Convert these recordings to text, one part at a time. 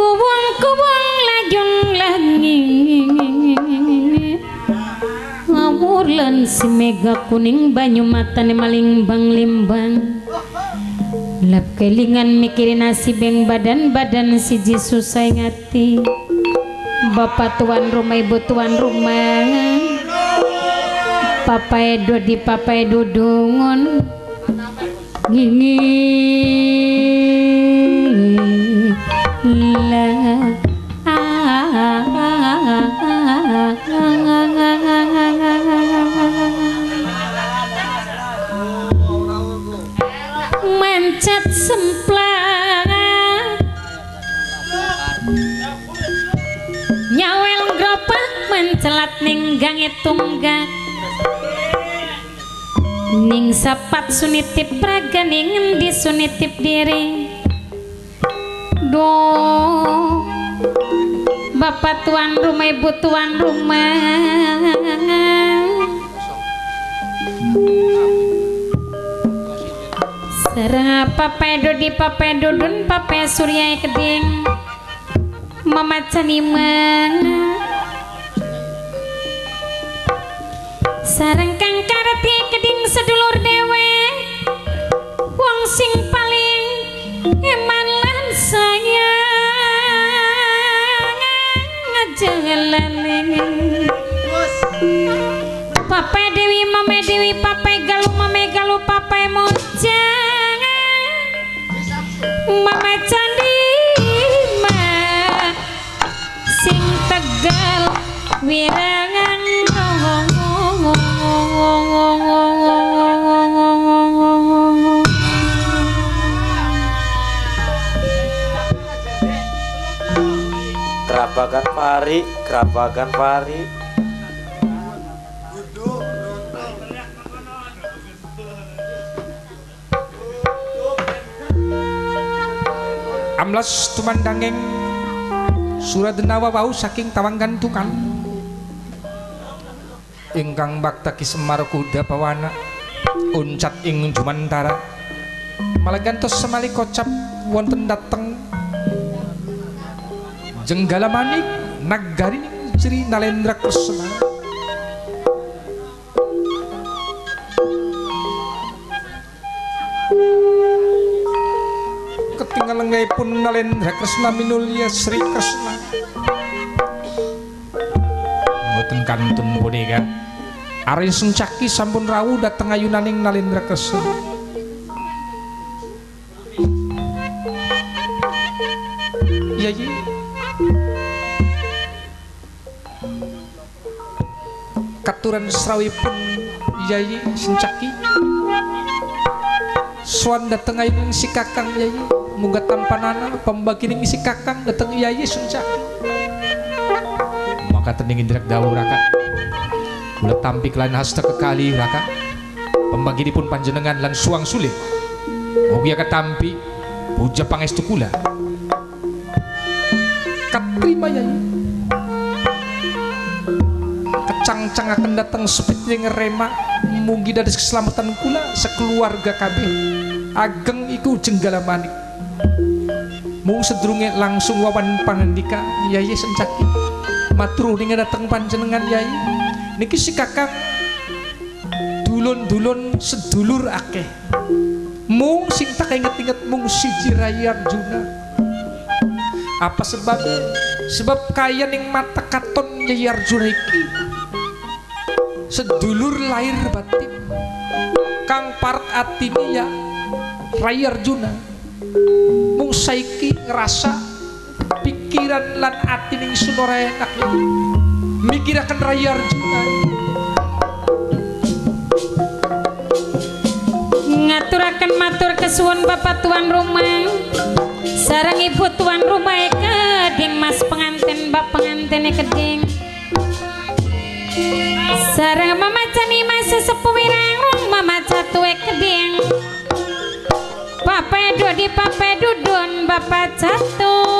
kuwang-kuwang lajung langit. Ngawur lan si mega kuning banyu matane malimbang limbang. Lap kelingan mikirin nasib yang badan-badan siji susah ngati. Bapak tuan rumah ibu tuan rumah. Papa Edo di Papa Edo dungun gini mencet semplang nyawel gropak mencelat ning gange tunggak ning sapat sunitip praga ning endi sunitip diri do bapak tuan rumah ibu tuan rumah. Serang papedo di papedo dun pape surya keding Mama caniman Sarang kang kareti keding sedulur dewe. Wong sing paling eman Ngejalanin Pape Dewi Mame Dewi Pape Galuh Mame Galuh Pape Mojang Mame Candi Ma Sing Tegal Wirangan Kerabakan pari, kerabakan pari. Amlas tumandangeng surat denawa wau saking tawang gantungan ingkang bakta semar kuda pawana uncat ing jumantara malagantos semali kocap wonten dateng jenggala manik nagari Sri Nalendra Kresna. Ketinggalan pun Nalendra Kresna minulya Sri Kresna. Mboten kantun bodega Ari sencaki sampun rawuh dateng ayunaning Nalendra Kresna. Iya iya Katuran serawi pun Yayi sencaki Swan dateng ayuning si kakang Yayi. Munggah tampanana pembagining si kakang dateng Yayi sencaki Maka tening indrak dawu raka. Kula tampik lan hasta kekali raka. Pembagi pun panjenengan lan suang sulit. Mugi ketampi puja pangestu kula. Katrima yayi kecang-cang akan datang sepit yang ngerema mugi dari keselamatan kula sekeluarga kabeh. Ageng iku jenggala manik mung sedrunge langsung wawan pangendika Yai Sencaki. Matur ning dateng panjenengan Yai. Niki si Kakang dulun-dulun sedulur akeh. Mung sing tak inget-inget mung siji Rai Arjuna. Apa sebabnya sebab kaya ning mata katon Yai Arjuna iki sedulur lahir batin. Kang parat atine ya Rai Arjuna mung saiki ngerasa pikiran lan ati ning sunora enak ya. mikirakan Rai Arjuna ngaturaken matur kesuwun Bapak tuan rumah. Sarang ibu tuan rumah keding mas pengantin bap pengantene keding Sareng mamacani mas sesepuh mama satu tuwek keding. Bapak Dodi, Bapak Dudun, Bapak satu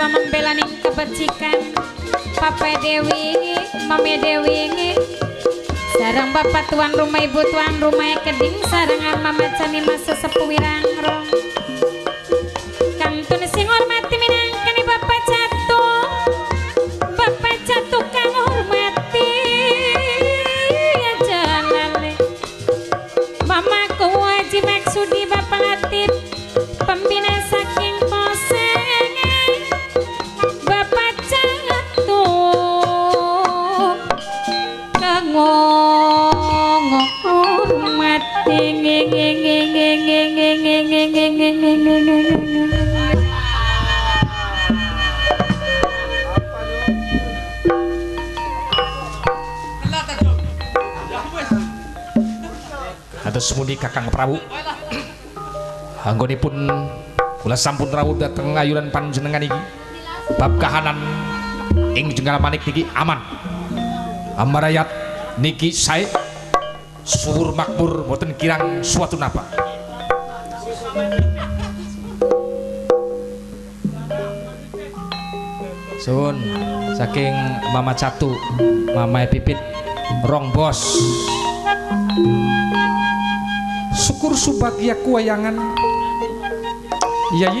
jiwa membela ning kebajikan Papa Dewi, Mami Dewi Sarang bapak tuan rumah ibu tuan rumah keding sarangan mama cani masa sepuh wirangrong Prabu. Anggonipun kula sampun rawuh dhateng ayunan panjenengan iki. Bab kahanan ing jenggal manik niki aman. Amarayat niki sae suwur makmur boten kirang suatu napa. Sun saking Mama Catu Mama Pipit Rong Bos subagya kuwayangan. Yai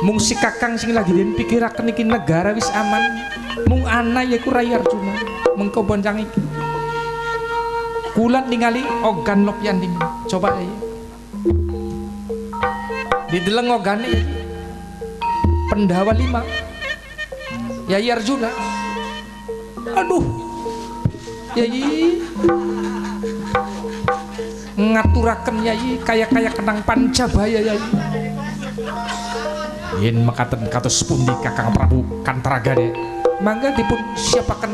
mung si kakang sing lagi den pikiraken iki negara wis aman. Mung ana yaiku Rai Arjuna. Mengko boncang iki. Kulan ningali ogan lopyan ding coba ya dideleng ogane Yai Pendawa lima. Yai Arjuna. Aduh. Yai ngaturaken Yai kaya-kaya kenang pancabaya Yai. Yen mekaten kados pundi Kakang Prabu Kantragane? Mangga dipun siapaken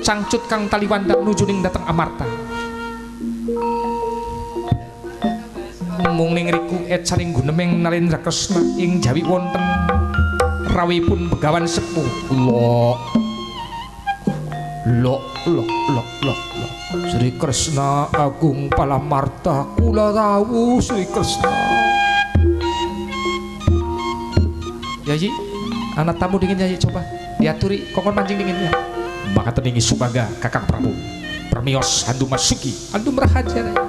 cangcut Kang Taliwandang nuju ning dhateng Amarta. Mung ning riku ecaning gunemeng Narendra Kresna ing Jawi wonten. Rawipun begawan sepuh. Kula Lok lok lok lok lok. Sri Kresna Agung Palamarta kula rawuh Sri Kresna. Yayi, anak tamu dingin Yayi coba diaturi kokon mancing dingin ya. Maka teningi subaga Kakang Prabu. Permios Handu Masuki, Handu Merahaja.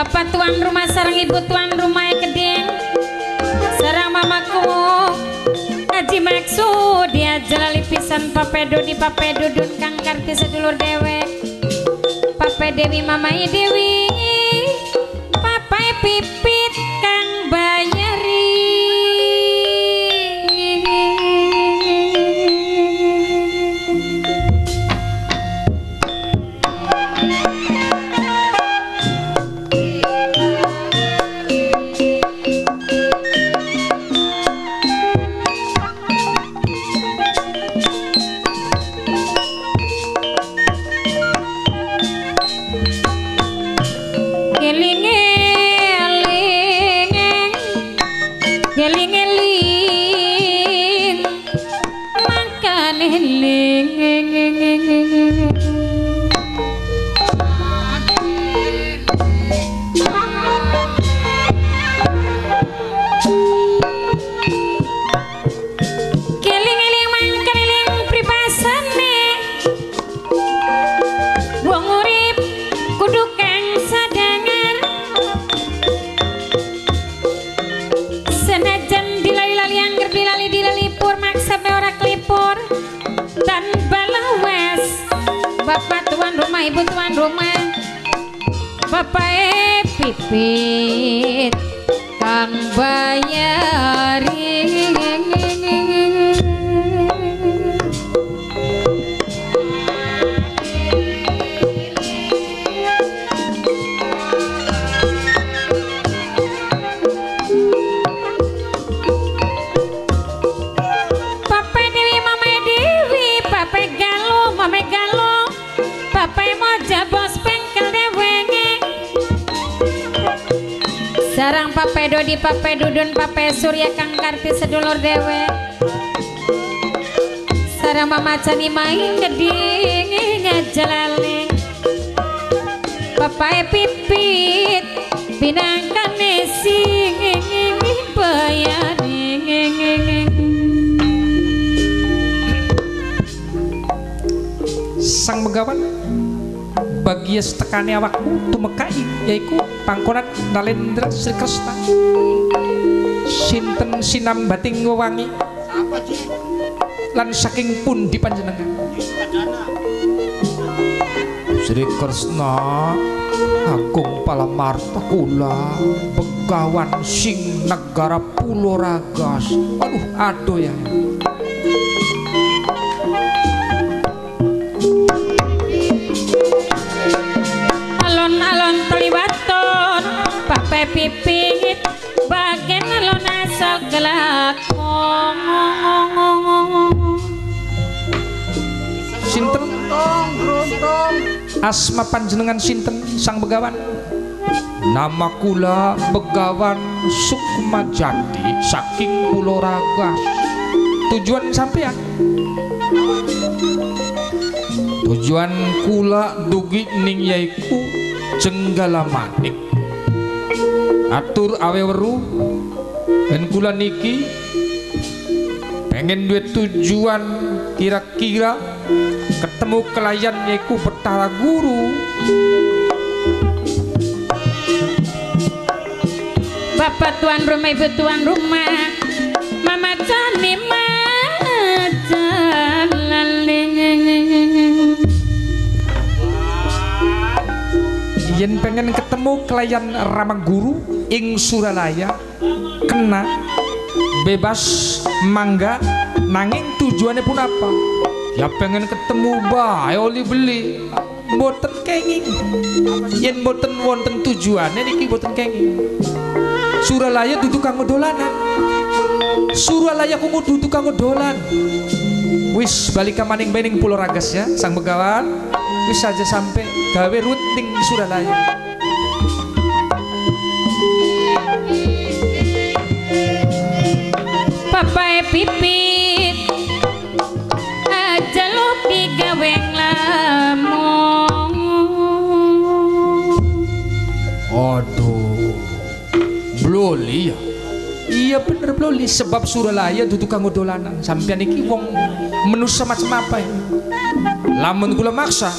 Bapak tuan rumah sarang ibu tuan rumah keding. Sarang mamaku Haji maksud dia jalali pisan papedo di papedo dun kang karti sedulur dewe Pape Dewi mamai Dewi. Papai pipit rumah ibu tuan rumah Bapak pipit kang bayari Dodi Papa Dudun Papa Surya Kang Karti sedulur dewe. Sarang Mama Cani main geding ngajalale Papa Pipit binangkan sing bayani sang begawan bagia setekane awakmu tumekai yaiku pangkonan Nalendra Sri Kresna sinten sinam bating wewangi lan saking pun di panjenengan Sri Kresna Agung Palamarta kula begawan sing negara Pulau Ragas. Aduh aduh ya pipit bagian asal gelakong sinten? Asma panjenengan sinten sang begawan? Nama kula begawan Sukma Jati saking Pulau Ragas. Tujuan sampean tujuan kula dugi ning yaiku jenggala manik atur awe weru. Dan kula niki pengen duit tujuan kira-kira ketemu kelayan yaiku Betara Guru. Bapak tuan rumah ibu tuan rumah mama cani yen pengen ketemu kelayan Rama Guru ing Suralaya kena bebas mangga nanging tujuannya pun apa? Ya pengen ketemu bae oli beli. Boten kenging yen boten wonten tujuannya niki boten kenging Suralaya duduk kanggo dolanan. Suralaya kudu duduk kanggo dolan? Wis balik ke maning bening pulau ragas ya sang begawan. Wis saja sampai gawe ruting Suralaya papai pipit. Aja lu digawe nglamong aduh. Bloli ya? Iya bener bloli. Sebab Suralaya duduk kanggo dolanan. Sampean iki wong menusa macam apa ya? Lamun kula maksa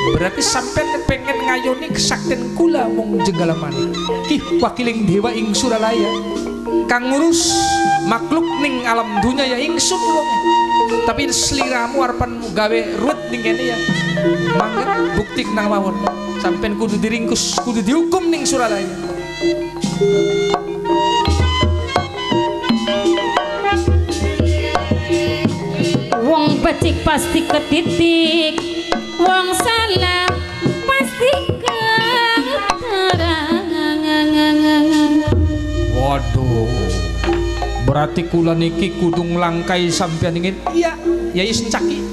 berarti sampean pengen ngayoni kesaktian kula wong jenggalaman ki wakiling dewa ing Suralaya. Kang ngurus makhluk ning alam dunia ya ingsun wong. Tapi seliramu arepan gawe ruwet ning kene ya. Mangga bukti nang mawon. Sampean kudu diringkus kudu dihukum ning Suralaya. Wong becik pasti ketitik wong salah pasti keterang waduh berarti kula niki kudu nglangkai sampean ingin iya ya is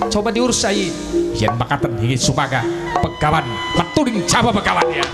coba diurus saya yen makaten ingin supaga pegawan metuning Jawa pegawan ya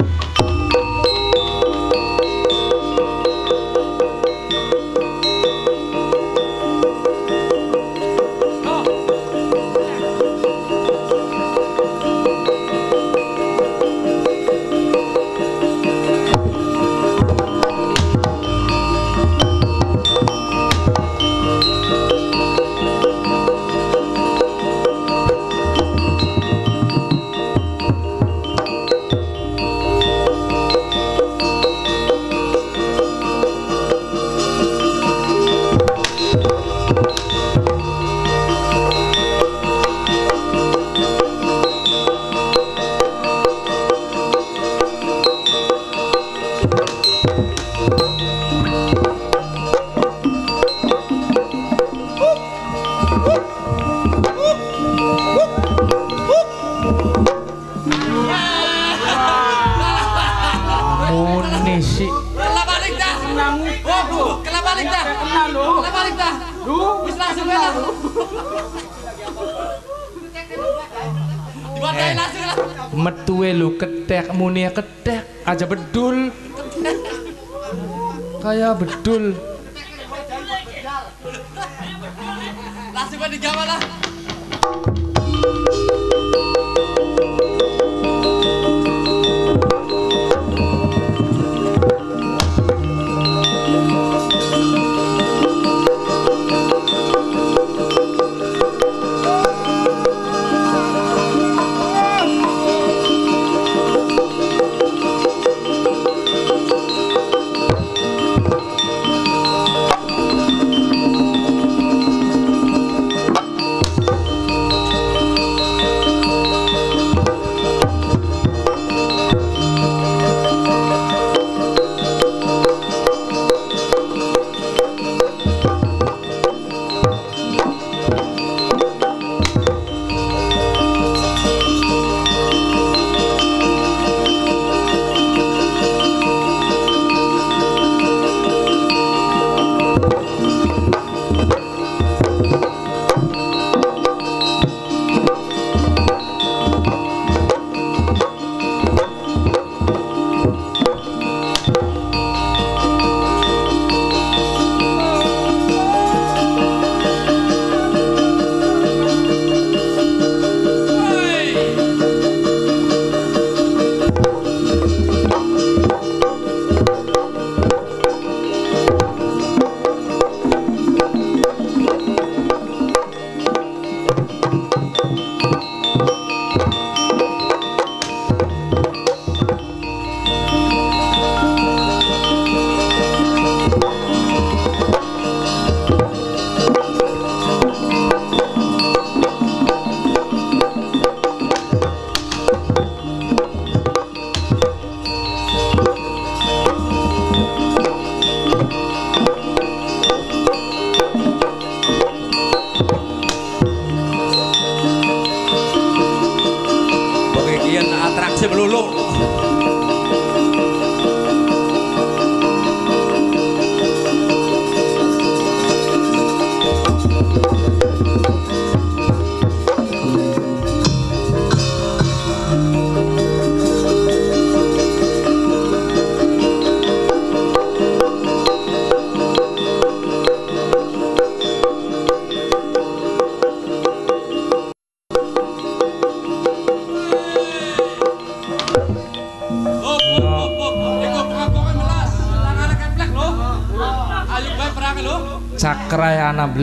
saya bedul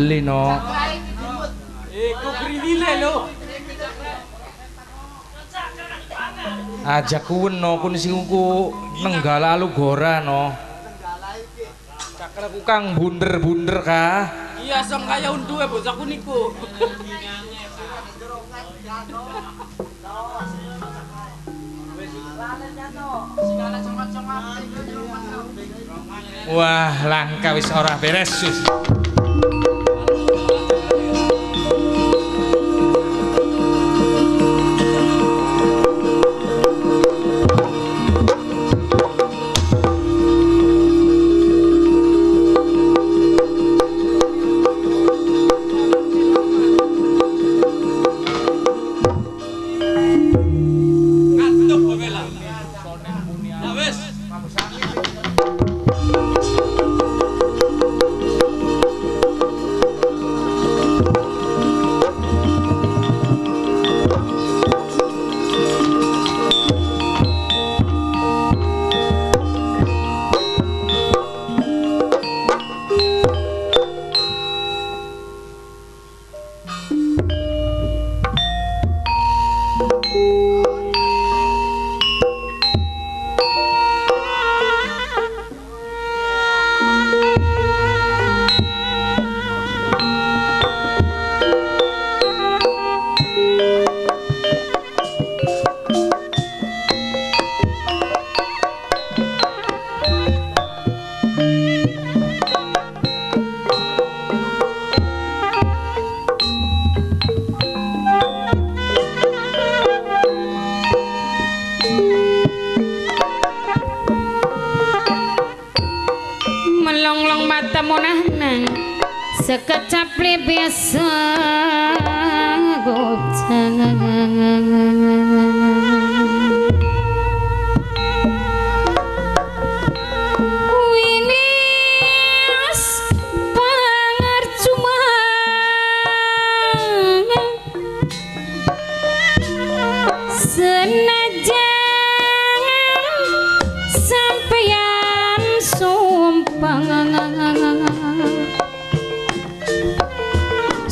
beli no? Iku grinile lho. aja kuwen no? Kun sing ku nenggala lu gora no? Cakra ku kang bunder-bunder kah Iya song kaya unduwe bocahku niku. wah langka wis ora beres wis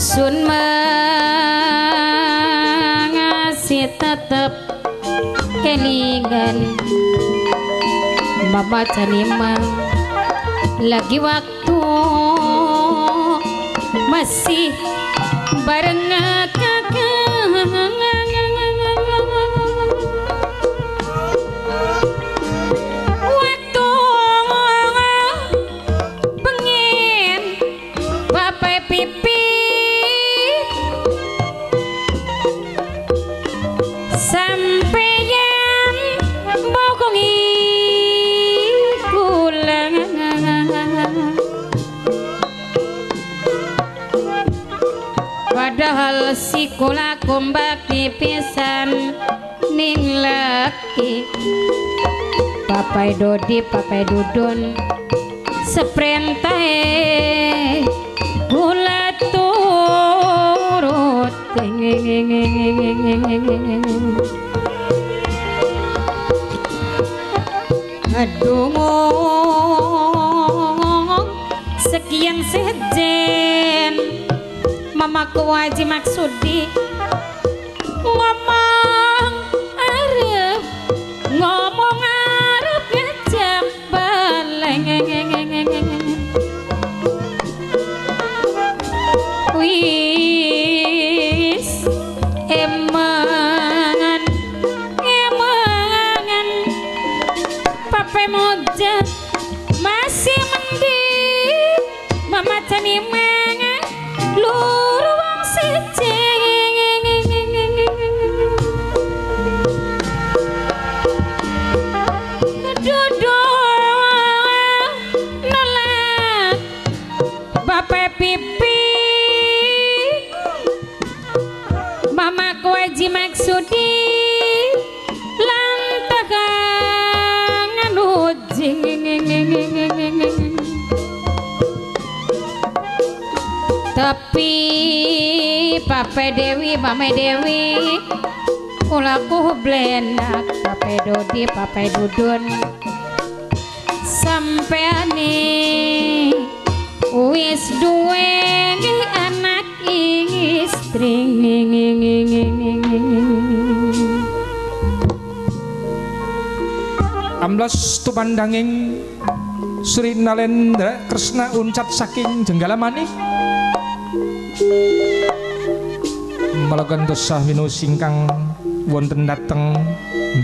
Sun ngasih tetep kelingan Mama Janimang lagi waktu masih barengan. Kula kumbaki pisan ning laki papai dodi papai dudun seprentai. Kula turut. Aduh sekian sejen maku waji maksudi Mama Dewi Kulaku blendak Papa Dodi, Papa Dudun. Sampai wis duwe anak istri. Amlas tumandanging Sri Nalendra Kresna uncat saking jenggala manih Malagan dosa winu singkang wonten dateng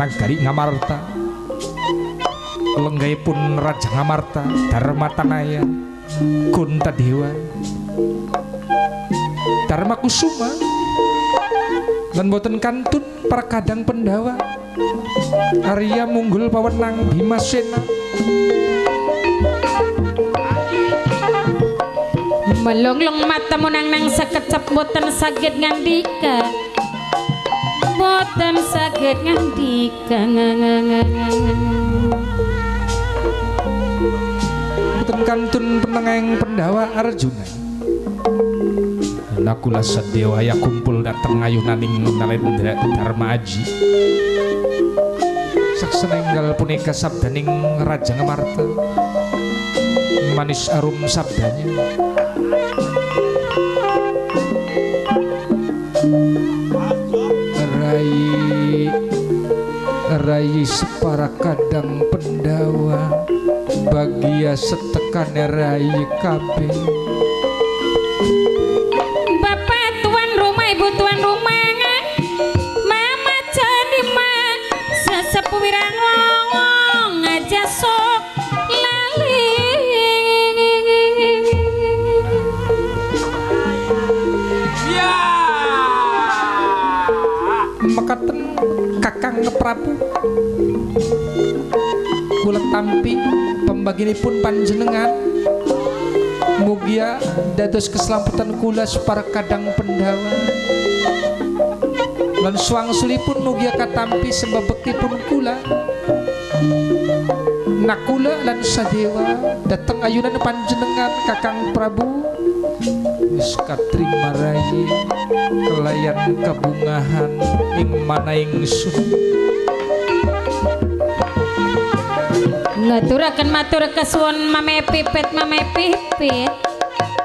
nagari Ngamarta. Pun Raja Ngamarta Dharma Tanaya Kunta Dewa. Dharma Kusuma dan boten kantun para kadang pendawa. Arya munggul pawenang Bimasena melonglong mata munang nang sekecap boten saged ngandika. Boten saged ngandika. Boten kantun penengeng pendawa Arjuna. Nakula sedewa ya kumpul dateng ayunaning nalendra Dharma Aji. Saksenenggal punika sabdaning Raja Ngamarta manis arum sabdanya. Rai Rai separa kadang pendawa bagia setekan Rai kabeh Prabu. Kula tampi pembaginipun panjenengan. Mugia dados keselamatan kula para kadang pendawa. Lan suwangsulipun mugia katampi sembah bektipun kula nakula lan sadewa dateng ayunan panjenengan kakang Prabu. Wis katrima rai kelayan kabungahan ing mana ingsun ngaturaken matur kesuwun mame pipit mame pipit.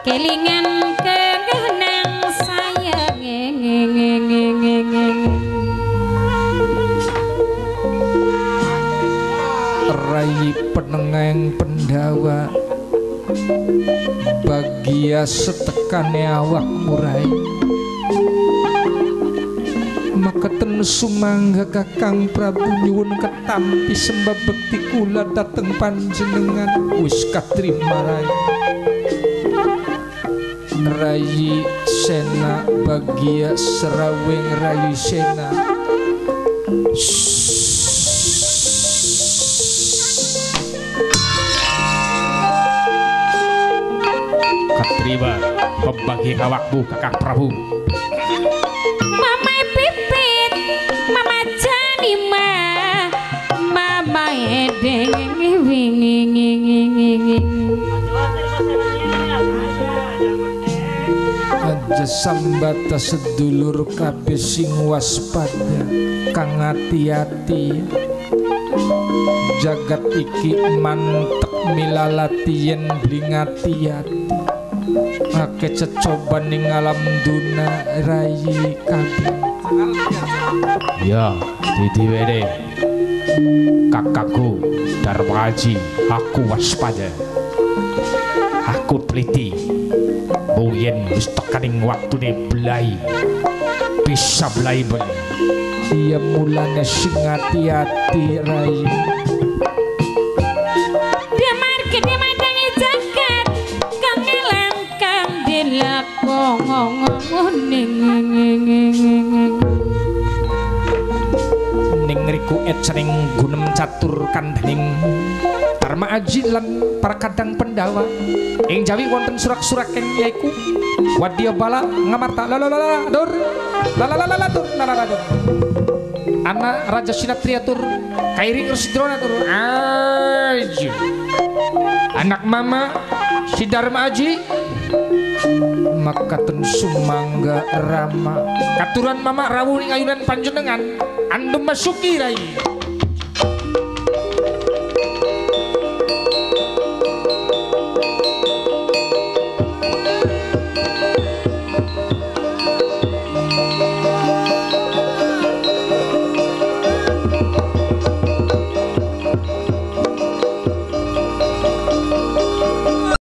Kelingan kegenang sayang rai penengeng pendawa bagia setekane awak murai maketen sumangga kakang Prabu nyuwun ketampi sembah bekti kula dateng panjenengan. Wis katrima rai. Rayi Sena bagia seraweng Rayi Sena. Katriba pembagi awakmu kakang Prabu sambata sedulur kabeh sing waspada kang ati-ati. Jagat iki mantek milalati yen blingati-ati ake cecoban ning alam duna rayi kabeh. Ya didiwede kakakku Dharma Haji aku waspada. Aku teliti buyen wis tekaning waktune belai. Bisa belai ben. Iya mulane sing ati-ati rayi dia market dia madangi jagat. Kang elang kang dilakongongongning ning ngriku ecering gunem catur kandhaning Dharma Aji lan para kadang pendawa. Ing Jawi wonten surak-surak keng yaiku. Wadya bala ngamarta lalalala dur. Lalalala dur. Lalalala dur. Ana Raja Sinatria tur kairing Residrona tur Aji anak mama si Dharma Aji. Makaten sumangga rama. Katuran mama rawuh ing ayunan panjenengan. Andum masuki rai